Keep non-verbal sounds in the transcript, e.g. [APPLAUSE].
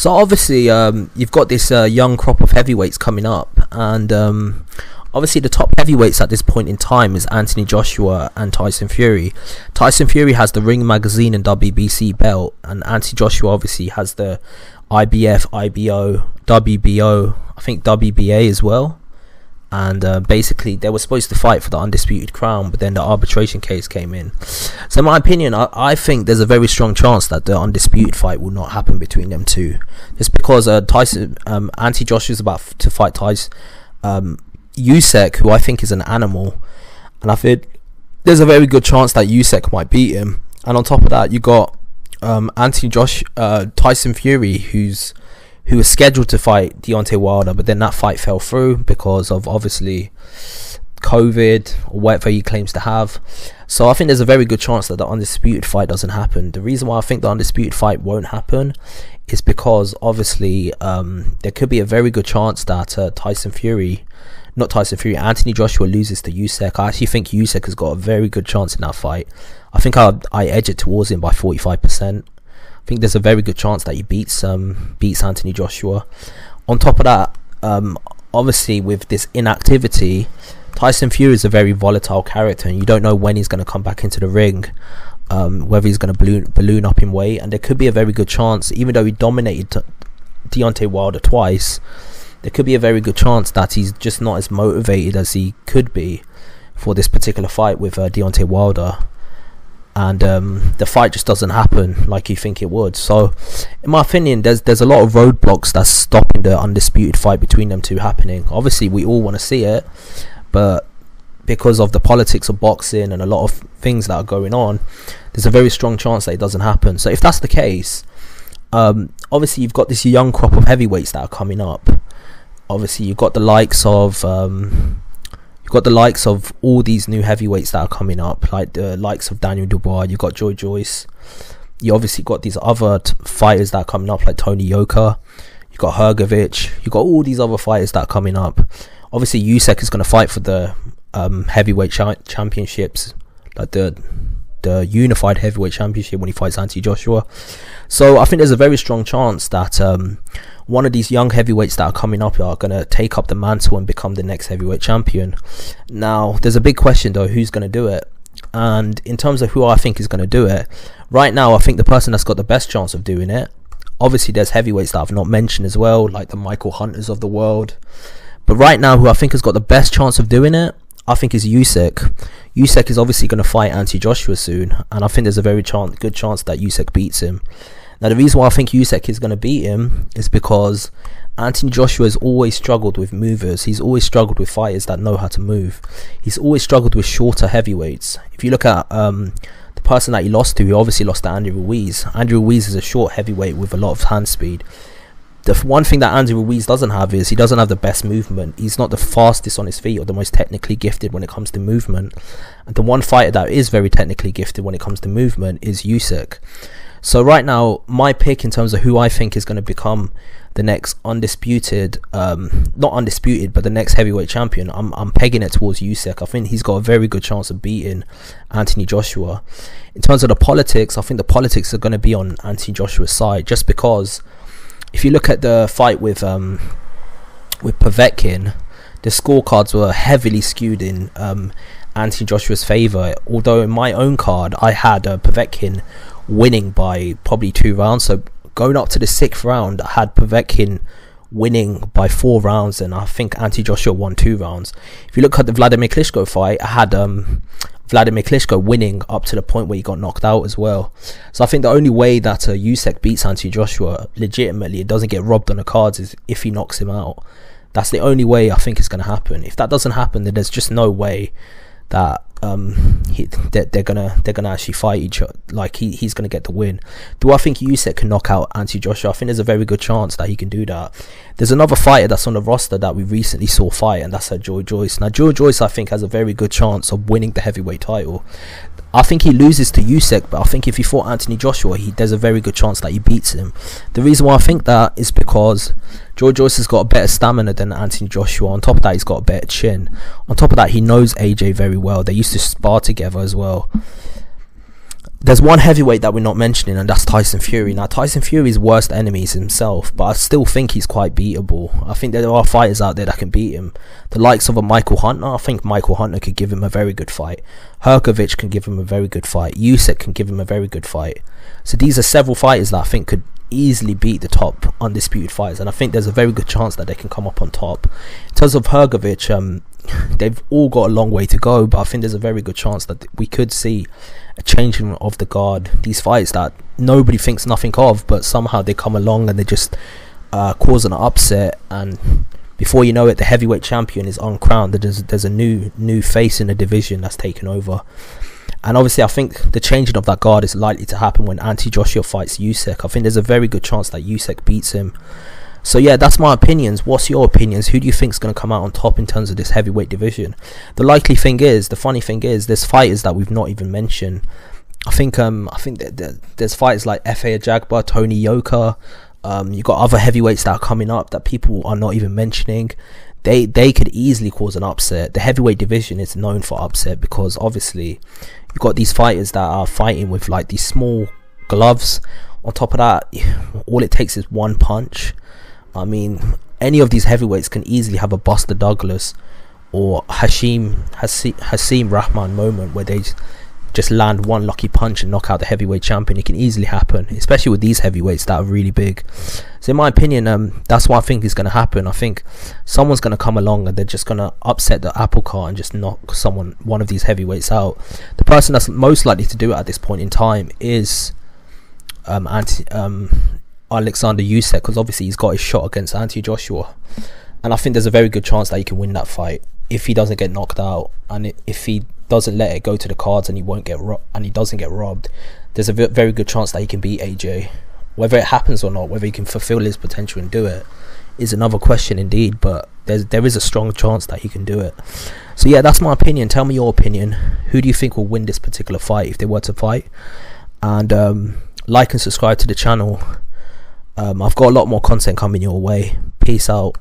So obviously, um, you've got this uh, young crop of heavyweights coming up, and um, obviously the top heavyweights at this point in time is Anthony Joshua and Tyson Fury. Tyson Fury has the Ring Magazine and WBC belt, and Anthony Joshua obviously has the IBF, IBO, WBO, I think WBA as well. And uh, basically, they were supposed to fight for the undisputed crown, but then the arbitration case came in. So, in my opinion, I, I think there's a very strong chance that the undisputed fight will not happen between them two. Just because uh, Tyson, um, Anthony Joshua is about to fight Tyson, um, Usyk, who I think is an animal, and I think there's a very good chance that Usyk might beat him. And on top of that, you got um, Anthony Josh uh, Tyson Fury, who's who was scheduled to fight Deontay Wilder, but then that fight fell through because of obviously COVID or whatever he claims to have. So I think there's a very good chance that the undisputed fight doesn't happen. The reason why I think the undisputed fight won't happen is because obviously um, there could be a very good chance that uh, Tyson Fury, not Tyson Fury, Anthony Joshua loses to Usyk. I actually think Usyk has got a very good chance in that fight. I think I I edge it towards him by 45%. Think there's a very good chance that he beats um, beats Anthony Joshua. On top of that, um, obviously with this inactivity, Tyson Fury is a very volatile character, and you don't know when he's going to come back into the ring. Um, whether he's going to balloon, balloon up in weight, and there could be a very good chance, even though he dominated Deontay Wilder twice, there could be a very good chance that he's just not as motivated as he could be for this particular fight with uh, Deontay Wilder and um, the fight just doesn't happen like you think it would. So, in my opinion, there's there's a lot of roadblocks that's stopping the undisputed fight between them two happening. Obviously, we all want to see it, but because of the politics of boxing and a lot of things that are going on, there's a very strong chance that it doesn't happen. So, if that's the case, um, obviously you've got this young crop of heavyweights that are coming up. Obviously, you've got the likes of um, You've got the likes of all these new heavyweights that are coming up, like the likes of Daniel Dubois. You've got Joe Joyce. You obviously got these other t- fighters that are coming up, like Tony Yoka. You've got Hrgovic. You've got all these other fighters that are coming up. Obviously, Usyk is going to fight for the um, heavyweight cha- championships, like the the unified heavyweight championship when he fights Anthony Joshua. So I think there's a very strong chance that um, one of these young heavyweights that are coming up are going to take up the mantle and become the next heavyweight champion. Now, there's a big question though who's going to do it? And in terms of who I think is going to do it, right now I think the person that's got the best chance of doing it, obviously there's heavyweights that I've not mentioned as well, like the Michael Hunters of the world. But right now, who I think has got the best chance of doing it, I think is Usyk. Usyk is obviously going to fight Anthony Joshua soon, and I think there's a very chance, good chance that Usyk beats him. Now, the reason why I think Usyk is going to beat him is because Anthony Joshua has always struggled with movers. He's always struggled with fighters that know how to move. He's always struggled with shorter heavyweights. If you look at um, the person that he lost to, he obviously lost to Andy Ruiz. Andy Ruiz is a short heavyweight with a lot of hand speed. The one thing that Andy Ruiz doesn't have is he doesn't have the best movement. He's not the fastest on his feet or the most technically gifted when it comes to movement. And the one fighter that is very technically gifted when it comes to movement is Usyk. So right now, my pick in terms of who I think is going to become the next undisputed, um, not undisputed, but the next heavyweight champion, I'm I'm pegging it towards Usyk. I think he's got a very good chance of beating Anthony Joshua. In terms of the politics, I think the politics are going to be on Anthony Joshua's side, just because if you look at the fight with um, with Povetkin, the scorecards were heavily skewed in um, Anthony Joshua's favor. Although in my own card, I had uh, Povetkin winning by probably two rounds. So going up to the sixth round, I had Povetkin winning by four rounds, and I think Anthony Joshua won two rounds. If you look at the Vladimir Klitschko fight, I had um, Vladimir Klitschko winning up to the point where he got knocked out as well. So I think the only way that uh, Usyk beats Anthony Joshua legitimately, it doesn't get robbed on the cards, is if he knocks him out. That's the only way I think it's going to happen. If that doesn't happen, then there's just no way that um he, they're, they're, gonna they're gonna actually fight each other like he, he's gonna get the win do I think Usyk can knock out Anthony Joshua I think there's a very good chance that he can do that there's another fighter that's on the roster that we recently saw fight and that's uh, Joe Joyce now Joe Joyce I think has a very good chance of winning the heavyweight title I think he loses to Usyk, but I think if he fought Anthony Joshua, he there's a very good chance that he beats him. The reason why I think that is because Joe Joyce has got a better stamina than Anthony Joshua. On top of that, he's got a better chin. On top of that, he knows AJ very well. They used to spar together as well. there's one heavyweight that we're not mentioning, and that's Tyson Fury. Now, Tyson Fury's worst enemy is himself, but I still think he's quite beatable. I think there are fighters out there that can beat him. The likes of a Michael Hunter, I think Michael Hunter could give him a very good fight. Hrgovic can give him a very good fight. Usyk can give him a very good fight. So these are several fighters that I think could easily beat the top undisputed fighters, and I think there's a very good chance that they can come up on top. In terms of Hrgovic, um, [LAUGHS] they've all got a long way to go, but I think there's a very good chance that we could see a changing of the guard. These fights that nobody thinks nothing of, but somehow they come along and they just uh, cause an upset, and before you know it, the heavyweight champion is uncrowned. There's there's a new new face in the division that's taken over. And obviously, I think the changing of that guard is likely to happen when Anti Joshua fights Usyk. I think there's a very good chance that Usyk beats him. So yeah, that's my opinions. What's your opinions? Who do you think is going to come out on top in terms of this heavyweight division? The likely thing is, the funny thing is, there's fighters that we've not even mentioned. I think um I think that, there's fighters like Efe Ajagba, Tony Yoka. Um, you got other heavyweights that are coming up that people are not even mentioning. They they could easily cause an upset. The heavyweight division is known for upset because obviously you've got these fighters that are fighting with like these small gloves. On top of that, [SIGHS] all it takes is one punch I mean, any of these heavyweights can easily have a Buster Douglas or Hashim Hasim Rahman moment where they just land one lucky punch and knock out the heavyweight champion. It can easily happen, especially with these heavyweights that are really big. So, in my opinion, um, that's what I think is going to happen. I think someone's going to come along and they're just going to upset the apple cart and just knock someone, one of these heavyweights out. The person that's most likely to do it at this point in time is um, anti, um, Alexander Usyk because obviously he's got his shot against Anthony Joshua, and I think there's a very good chance that he can win that fight if he doesn't get knocked out and if he doesn't let it go to the cards and he won't get ro- and he doesn't get robbed. There's a very good chance that he can beat AJ. Whether it happens or not, whether he can fulfill his potential and do it, is another question indeed. But there's there is a strong chance that he can do it. So yeah, that's my opinion. Tell me your opinion. Who do you think will win this particular fight if they were to fight? And um, like and subscribe to the channel um, I've got a lot more content coming your way. Peace out.